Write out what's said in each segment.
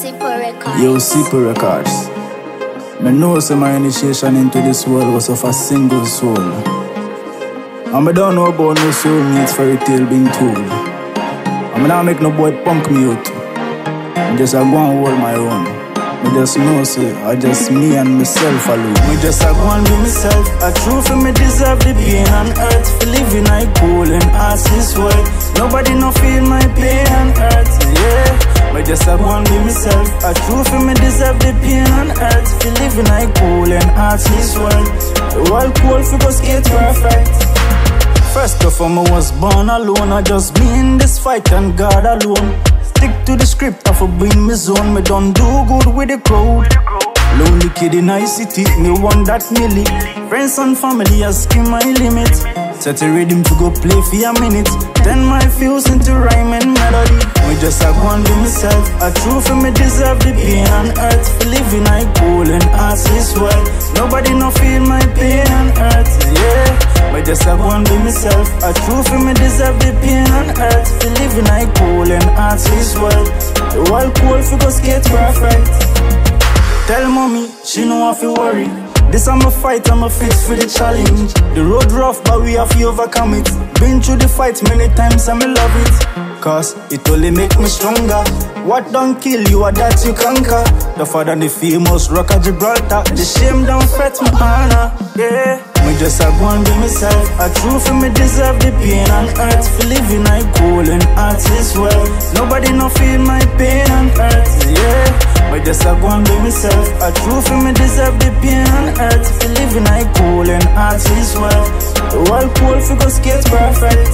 Sipo Records. Yo, Sipo Records. Me know say my initiation into this world was of a single soul. And me don't know about no soulmates fairy tale being told. And me not make no boy punk me out. I just a go and hold my own. Me just know say I just me and myself alone. Me just a go and be myself. A true for me deserve the pain on Me a go and be myself. A true for me deserve the pain on earth. For living like cool and this world. The world cool for go skate perfect. First of all, I was born alone. I just be in this fight and God alone. Stick to the script, I for bring me zone. Me don't do good with the crowd. Lonely kid in high city, me want that milli. Friends and family asking my limit. Set a rhythm to go play for a minute. Then my fuse into rhyme and melody. Be myself. A true for me deserve the pain on earth. For living I cool and ask this world. Nobody no feel my pain on earth. Yeah. Me just go and be myself. A true for me deserve the pain on earth. For living I cool and ask this world. The world cool for go skate perfect. Tell mommy, she know I feel worry. This I'm a fight, I'm a fix for the challenge. The road rough, but we have to overcome it. Been through the fight many times, and me love it. Cause it only make me stronger. What don't kill you, or that you conquer. The father, the famous rock of Gibraltar. The shame don't fret my honor, yeah. Me just a go and be myself. A true for me deserve the pain on earth. For living I cool and art this world. Nobody no feel my pain on earth, yeah. Me just a go and be myself. A true for me deserve the pain on earth. For living I cool and art this world. The world cool for go skate perfect.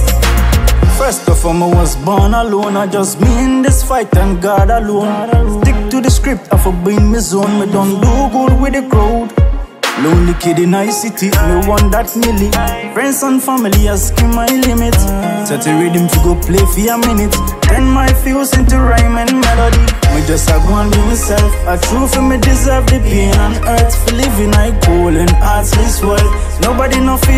All, I was born alone. I just me in this fight and God alone. Stick to the script, I for bring me zone. Me don't do good with the crowd. Lonely kid in high city, me want that milli. Friends and family asking my limit. Set a rhythm to go play for a minute. Then my fuse into rhyme and melody. Me just a go and be myself. A true for me deserve the pain on earth. For living I cool and this world. Nobody no feel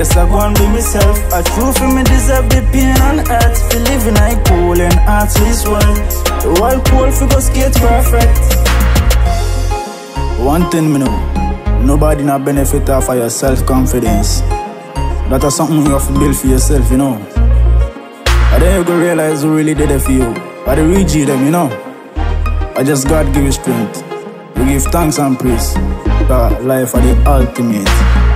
just a go and be myself. A true for me deserve the pain on earth. For living I cool and arts this world. The world cool for go skate perfect. One thing me know, nobody not benefit off of your self-confidence. That is something you have to build for yourself, you know. And then you go realize who really did it for you. I the real G them, you know. I just God give you strength. We give thanks and praise. God, life are the ultimate.